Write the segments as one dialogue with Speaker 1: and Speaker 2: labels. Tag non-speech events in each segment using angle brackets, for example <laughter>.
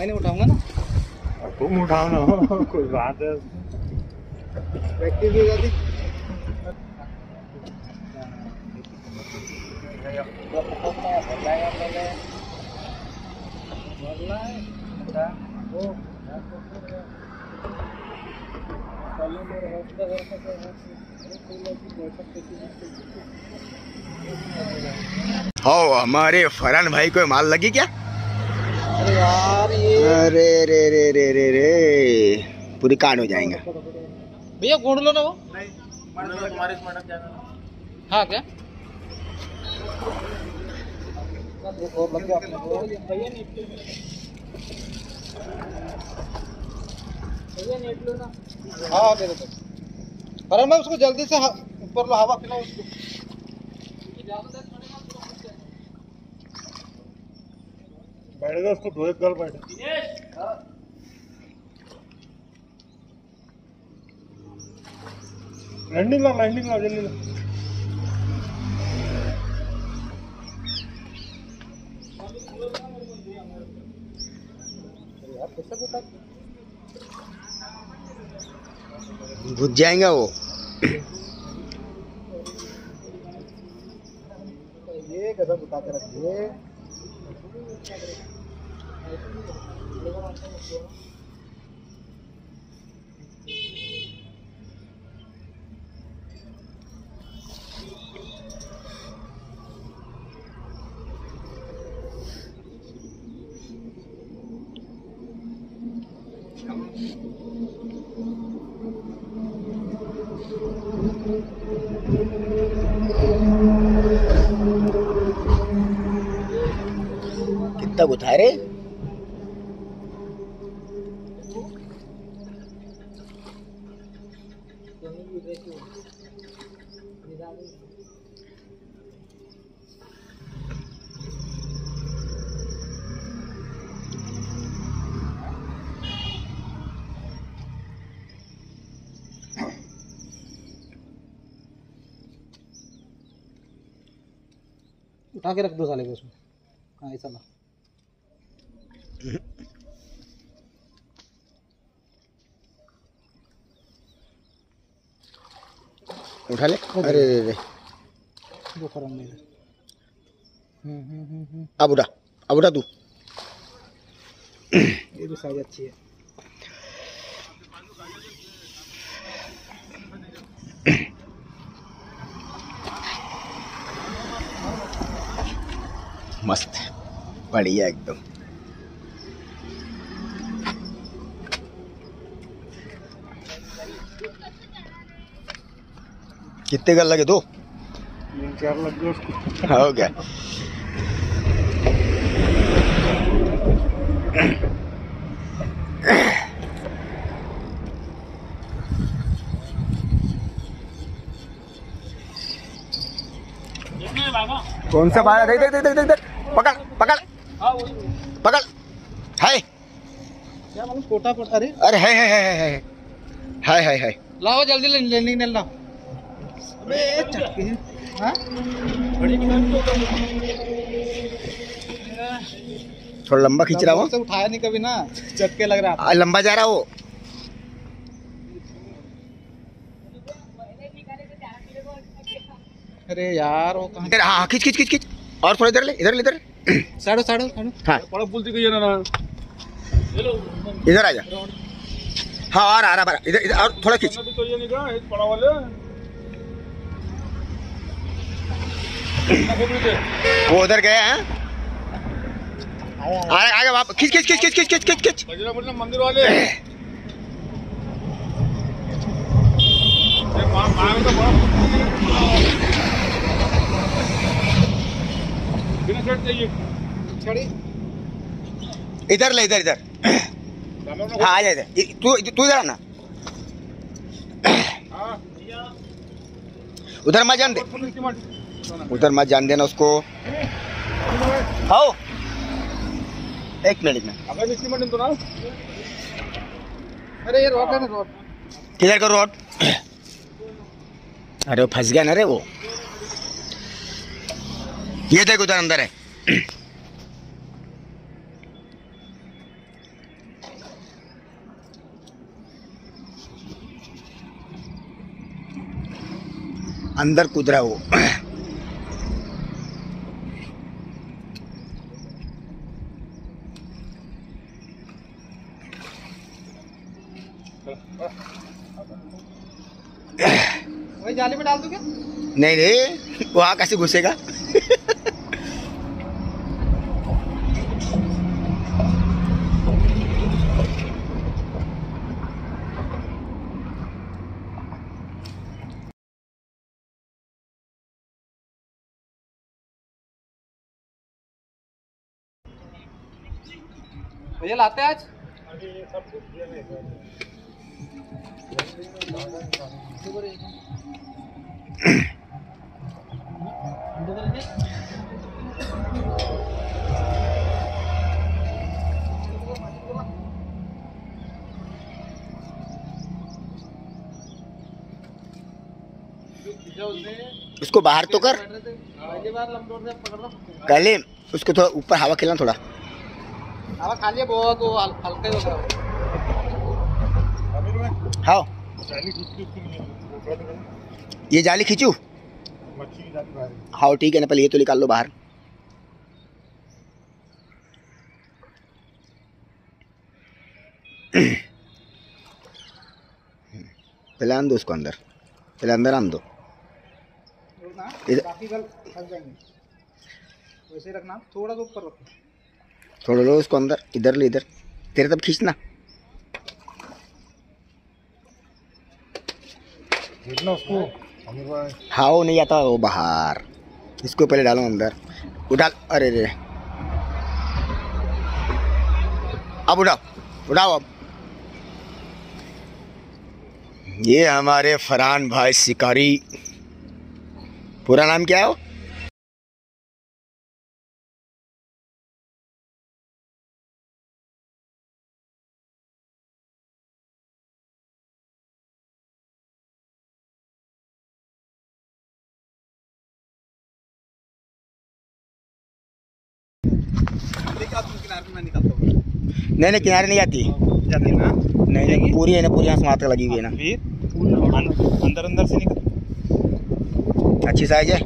Speaker 1: देखा मैं नहीं उठाऊँगा ना?
Speaker 2: तुम उठाओ ना। <laughs> कोई बात है।
Speaker 1: प्रैक्टिस भी होगी
Speaker 3: हो हमारे फरहान भाई को माल लगी क्या?
Speaker 1: अरे यार ये
Speaker 3: अरे रे रे रे रे रे। पूरी कांड हो जाएँगे।
Speaker 1: भैया गोड़ लो ना वो। हाँ क्या। हाँ दे दो उसको जल्दी से ऊपर लो हवा खिलाओ उसको।
Speaker 2: बैठेगा उसको दो एक गल बैठे। लैंडिंग ला लैंडिंग ला जल्दी ला
Speaker 3: घुस जाएँगा वो।
Speaker 1: ये गजब उठा के रखिए।
Speaker 3: कितना गुथा रे?
Speaker 1: उठा के रख दो साले को उसमें। हाँ ऐसा ला
Speaker 3: उठा ले। अरे रे रे।
Speaker 1: वो खराब नहीं
Speaker 3: अब उठा। अब उठा तू।
Speaker 1: ये भी साइज़ अच्छी है।
Speaker 3: मस्त बढ़िया एकदम। कितने गल लगे दो?
Speaker 2: चार लग गए उसको
Speaker 3: हो गया कौन सा बारह देख देख देख देख देख। पकड़ पकड़। पकड़। है।
Speaker 1: अरे
Speaker 3: है है है है है। है है
Speaker 1: लाओ जल्दी लेने ले लाओ। अबे हाँ?
Speaker 3: थोड़ा लंबा खींच रहा हूँ।
Speaker 1: तो उठाया नहीं कभी ना। चटके लग रहा
Speaker 3: है। लंबा जा रहा वो।
Speaker 1: अरे यार वो कहाँ
Speaker 3: हाँ, हाँ, खींच खींच खींच खींच। और थोड़ा इधर ले इधर ले इधर
Speaker 1: साइडो साइडो
Speaker 3: हाँ।
Speaker 2: बड़ा पुल दिख ना
Speaker 3: इधर आ जा। हाँ आ रहा आ रहा इधर इधर और थोड़ा खींच।
Speaker 2: तो ये नहीं कहा बड़ा वाले।
Speaker 3: वो उधर गया है। आगे आगे वापस। खींच खींच खींच खींच खींच खींच खींच। खींच
Speaker 2: मंदिर वाले। ये मां- माँ तो चाहिए
Speaker 3: इधर ले इधर इधर। हाँ आ जा इधर। तू तू इधर आना उधर मत जान दे। उधर मत जान देना उसको। आओ। एक मिनट में
Speaker 2: तो
Speaker 1: अरे ये रोड है ना रोड।
Speaker 3: किधर का रोड? अरे वो फंस गया ना रे वो। ये देखो उधर अंदर है। अंदर कुदरा वो।
Speaker 1: जाली में डाल दोगे
Speaker 3: नहीं नहीं आ कैसे घुसेगा?
Speaker 1: भैया लाते आज?
Speaker 3: उसको बाहर तो कर।
Speaker 1: पहली
Speaker 3: उसको थोड़ा ऊपर हवा खिलाना थोड़ा।
Speaker 1: हल्का ही
Speaker 3: हाँ
Speaker 2: है।
Speaker 3: ये जाली खींचू
Speaker 2: है।
Speaker 3: हाँ ठीक है ना पहले ये तो निकाल लो बाहर पहले आन दो उसको अंदर पहले अंदर आन दो इधर-
Speaker 1: बाकी कल फंस जाएँगे वैसे रखना थोड़ा सा ऊपर रखो
Speaker 3: थोड़ा लो उसको अंदर इधर ले इधर तेरे तब खींचना
Speaker 2: उसको
Speaker 3: हाँ वो नहीं आता वो बाहर इसको पहले डालो अंदर उठा अरे रे अब उठाओ उठाओ अब ये हमारे फरहान भाई शिकारी पूरा नाम क्या है वो नहीं नहीं किनारे नहीं आती.
Speaker 2: जाती ना?
Speaker 3: नहीं नहीं पूरी है ना पूरी यहाँ समात लगी हुई है ना.
Speaker 2: फिर अंदर अंदर से निकल.
Speaker 3: अच्छी साइज़ है.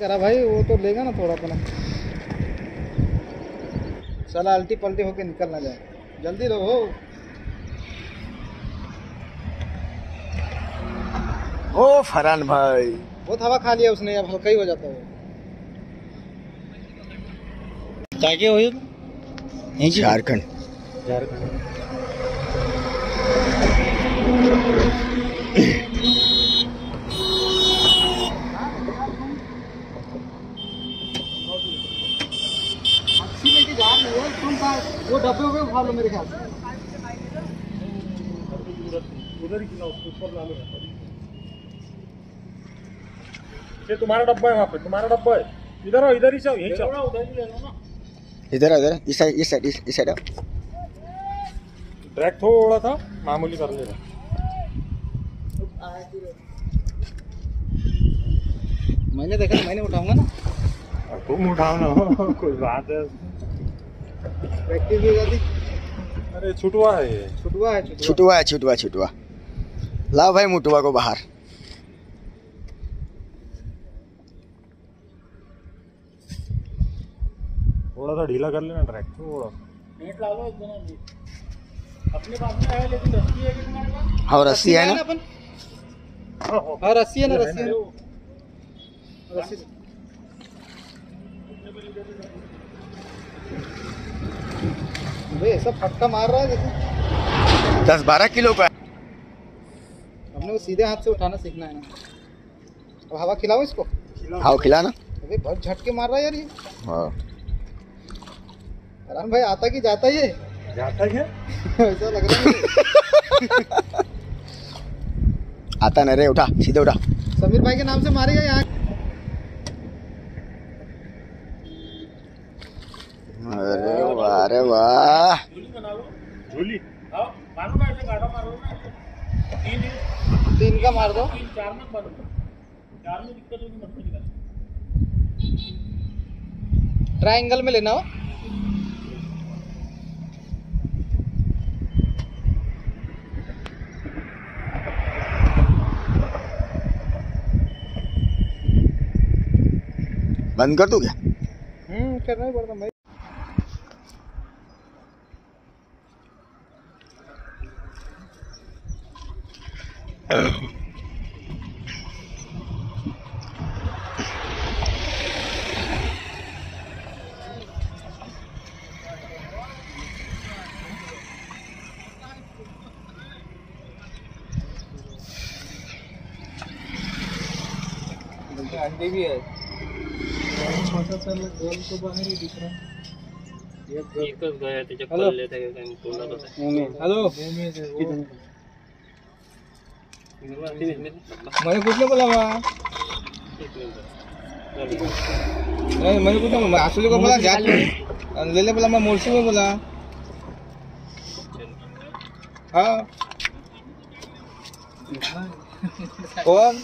Speaker 1: करा भाई वो तो लेगा ना थोड़ा अपना. साला अल्टी पल्टी होके निकल ना जाए. जल्दी रहो
Speaker 3: ओ फरहान भाई.
Speaker 1: बहुत हवा खा लिया उसने अब हल्का ही हो जाता है जाके हो
Speaker 3: झारखंड
Speaker 1: अच्छी है का? वो डब्बे उब्बे उठा लो मेरे ख्याल से
Speaker 2: उधर ही ऊपर ला लो ये तुम्हारा डब्बा है वहाँ पे तुम्हारा डब्बा है। इधर आओ इधर ही जाओ यही जाओ उधर ही ले लो ना।
Speaker 3: इधर इधर इस साइड इस साइड इस साइड।
Speaker 2: ट्रैक थोड़ा था मामूली कर लेना
Speaker 1: मैंने देखा मैंने उठाऊँगा ना।
Speaker 2: तुम उठाओ ना <laughs> कोई बात है।
Speaker 1: प्रैक्टिस भी हो जाती।
Speaker 2: अरे छुटवा है
Speaker 1: छुटवा है छुटवा।
Speaker 3: छुटवा है छुटवा छुटवा। लाओ भाई मुटुआ को बाहर।
Speaker 2: थोड़ा सा ढीला कर लेना ट्रैक थोड़ा।
Speaker 1: नेट ला लो दोनों अपने पास में है लेकिन रस्सी है तुम्हारे पास?
Speaker 3: हाँ रस्सी है ना?
Speaker 1: अपन?
Speaker 2: हाँ,
Speaker 1: रस्सी है ना रस्सी है रस्सी भाई ऐसा फटका मार रहा है देखो
Speaker 3: दस बारह किलो का
Speaker 1: हमने को सीधे हाथ से उठाना सीखना है ना। अब हवा खिलाओ इसको।
Speaker 3: हाँ खिला ना।
Speaker 1: अबे बहुत झटके मार रहा है यार ये।
Speaker 3: हाँ।
Speaker 1: अरान भाई आता कि जाता ये?
Speaker 2: जाता है
Speaker 1: ऐसा लग रहा है।
Speaker 3: आता ना रे उठा सीधे उठा.
Speaker 1: समीर भाई के नाम से मारेगा यहाँ।
Speaker 3: अरे वाह अरे वाह.
Speaker 2: झोली
Speaker 1: तीन का मार दो। ट्रायंगल में लेना हो।
Speaker 3: बंद कर दूँ क्या
Speaker 1: हम्म करना ही पड़ता भाई। अंडे भी है।
Speaker 4: एकच गाय त्याच्या
Speaker 1: हॅलो.
Speaker 4: पल्ल्यात आहे आणि आहे. तिने-
Speaker 1: मैंने कुछ नहीं बोला मैंने कुछ नहीं बोला मोर्शी हाँ कौन